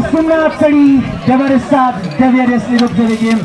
18,99, jestli dobře vidím.